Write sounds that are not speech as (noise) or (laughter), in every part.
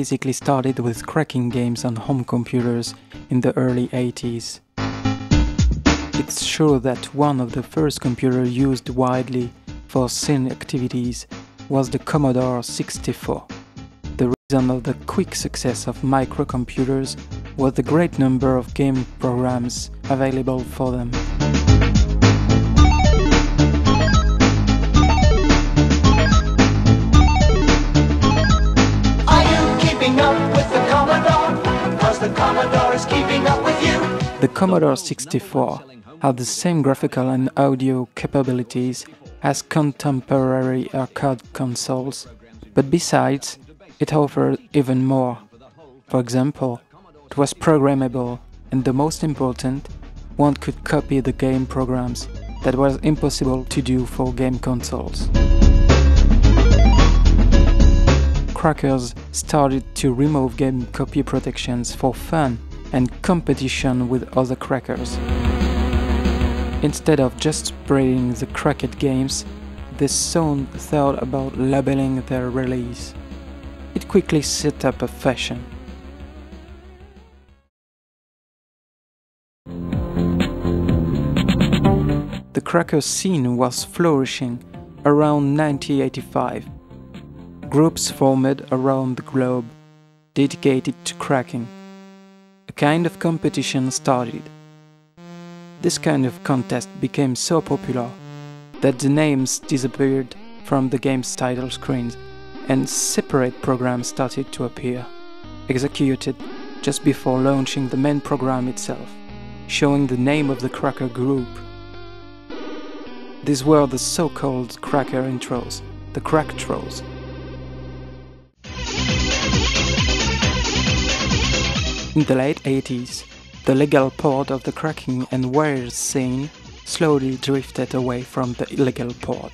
basically started with cracking games on home computers in the early 80s. It's sure that one of the first computers used widely for scene activities was the Commodore 64. The reason of the quick success of microcomputers was the great number of game programs available for them. Commodore 64 had the same graphical and audio capabilities as contemporary arcade consoles, but besides, it offered even more. For example, it was programmable, and the most important, one could copy the game programs that was impossible to do for game consoles. Crackers started to remove game copy protections for fun and competition with other crackers. Instead of just spreading the cracked games, they soon thought about labeling their release. It quickly set up a fashion. The cracker scene was flourishing around 1985. Groups formed around the globe dedicated to cracking. Kind of competition started. This kind of contest became so popular that the names disappeared from the game's title screens and separate programs started to appear, executed just before launching the main program itself, showing the name of the cracker group. These were the so-called cracker intros, the crack cracktros. In the late 80s, the legal part of the cracking and warez scene slowly drifted away from the illegal part.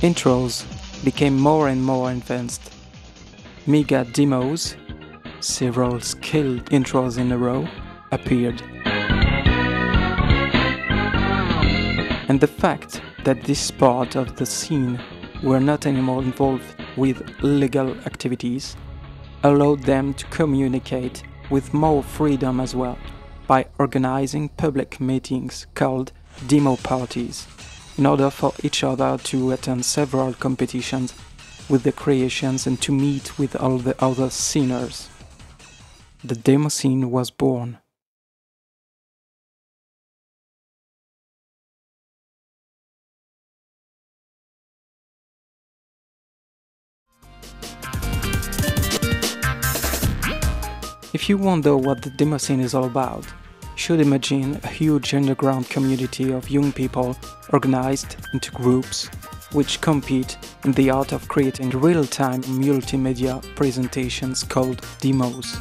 Intros became more and more advanced. Mega demos, several skilled intros in a row, appeared. And the fact that this part of the scene were not anymore involved with legal activities allowed them to communicate with more freedom as well by organizing public meetings called demo parties in order for each other to attend several competitions with the creations and to meet with all the other sceners. The demo scene was born. If you wonder what the demo scene is all about, should imagine a huge underground community of young people organized into groups which compete in the art of creating real-time multimedia presentations called demos.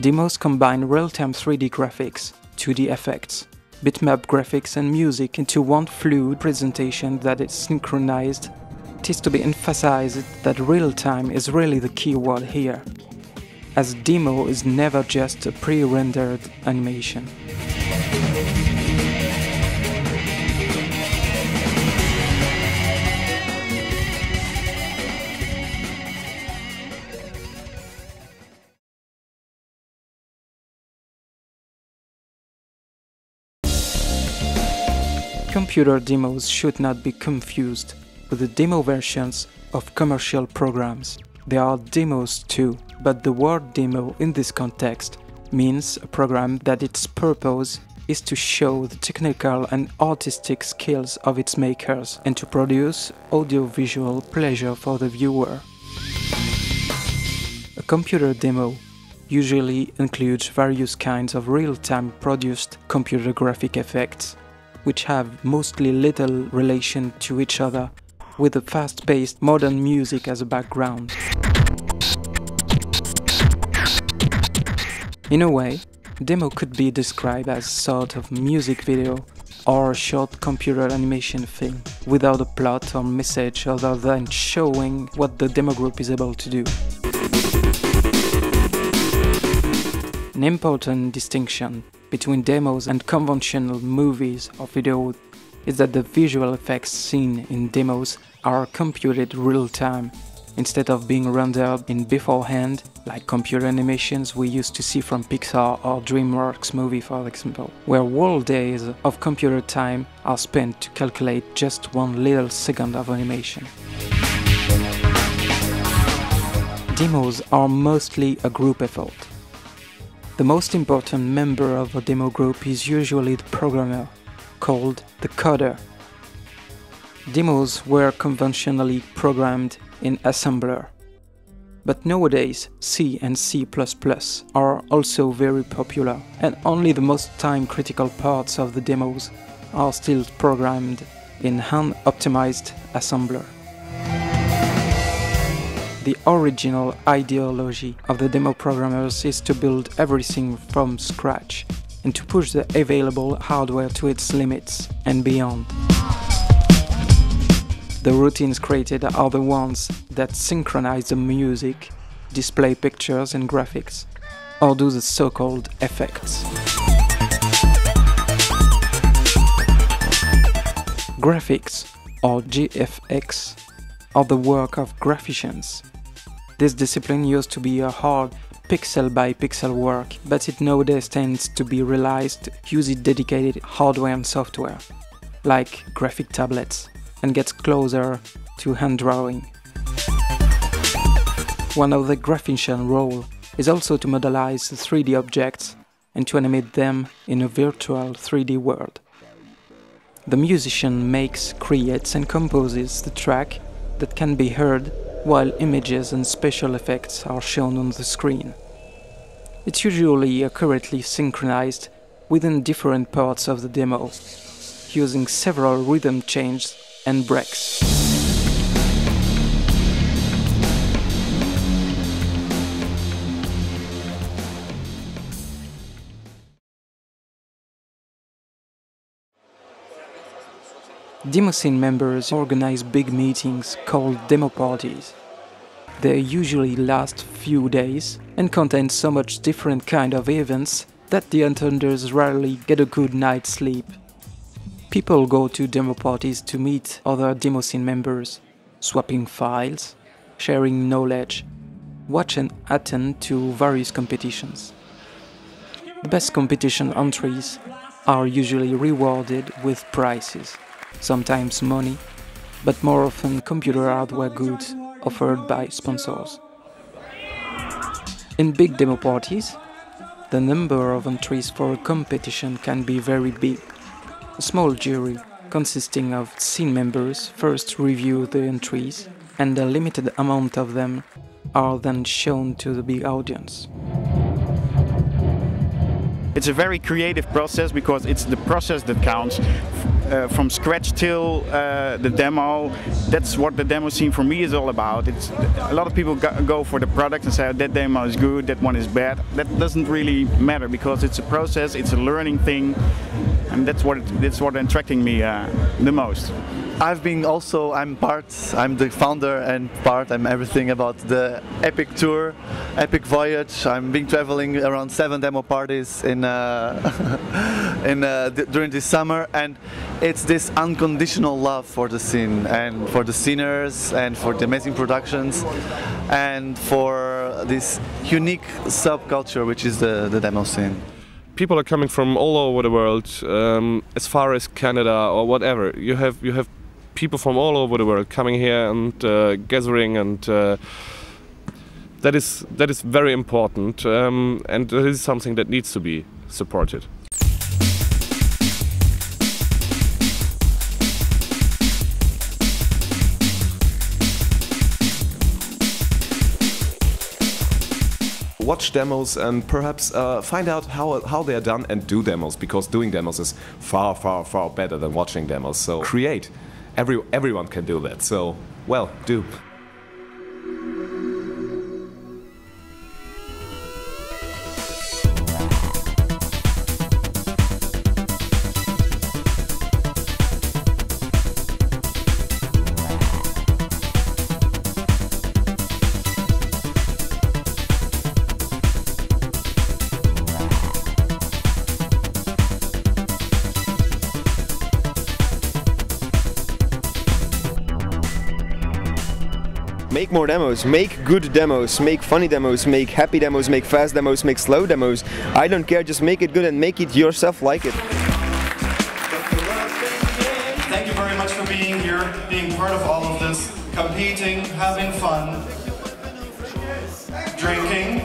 Demos combine real-time 3D graphics, 2D effects, bitmap graphics and music into one fluid presentation that is synchronized it is to be emphasized that real time is really the key word here, as demo is never just a pre-rendered animation. Computer demos should not be confused with the demo versions of commercial programs. There are demos too, but the word demo in this context means a program that its purpose is to show the technical and artistic skills of its makers and to produce audiovisual pleasure for the viewer. A computer demo usually includes various kinds of real-time produced computer graphic effects, which have mostly little relation to each other with a fast-paced modern music as a background. In a way, demo could be described as a sort of music video or a short computer animation film without a plot or message other than showing what the demo group is able to do. An important distinction between demos and conventional movies or video is that the visual effects seen in demos are computed real time instead of being rendered in beforehand, like computer animations we used to see from Pixar or DreamWorks movie for example, where whole days of computer time are spent to calculate just one little second of animation. Demos are mostly a group effort. The most important member of a demo group is usually the programmer, called the coder. Demos were conventionally programmed in assembler. But nowadays, C and C++ are also very popular, and only the most time-critical parts of the demos are still programmed in hand-optimized assembler. The original ideology of the demo programmers is to build everything from scratch and to push the available hardware to its limits and beyond. The routines created are the ones that synchronize the music, display pictures and graphics, or do the so-called effects. Graphics, or GFX, are the work of graphicians. This discipline used to be a hard pixel by pixel work, but it nowadays tends to be realized using dedicated hardware and software, like graphic tablets and gets closer to hand drawing. One of the graphician role is also to modelize 3D objects and to animate them in a virtual 3D world. The musician makes, creates and composes the track that can be heard while images and special effects are shown on the screen. It's usually accurately synchronized within different parts of the demo, using several rhythm changes and breaks. Demoscene members organize big meetings called demo parties. They usually last few days and contain so much different kind of events that the attenders rarely get a good night's sleep. People go to demo parties to meet other Demoscene members, swapping files, sharing knowledge, watch and attend to various competitions. The best competition entries are usually rewarded with prizes, sometimes money, but more often computer hardware goods offered by sponsors. In big demo parties, the number of entries for a competition can be very big. A small jury, consisting of scene members, first review the entries, and a limited amount of them are then shown to the big audience. It's a very creative process because it's the process that counts. Uh, from scratch till uh, the demo, that's what the demo scene for me is all about. It's a lot of people go, go for the product and say oh, that demo is good, that one is bad. That doesn't really matter because it's a process, it's a learning thing, and that's what that's what attracting me uh, the most. I've been also, I'm part, I'm the founder and part, I'm everything about the Epic Tour, Epic Voyage. I'm been traveling around seven demo parties in, uh, (laughs) in uh, during this summer and it's this unconditional love for the scene and for the sceners and for the amazing productions and for this unique subculture which is the, the demo scene people are coming from all over the world, um, as far as Canada or whatever. You have you have people from all over the world coming here and uh, gathering and uh, that is that is very important um, and it is something that needs to be supported. Watch demos and perhaps uh, find out how, how they are done and do demos because doing demos is far, far, far better than watching demos. So create every, everyone can do that. So, well, do. make more demos, make good demos, make funny demos, make happy demos, make fast demos, make slow demos. I don't care, just make it good and make it yourself like it. Thank you very much for being here, being part of all of this, competing, having fun, drinking.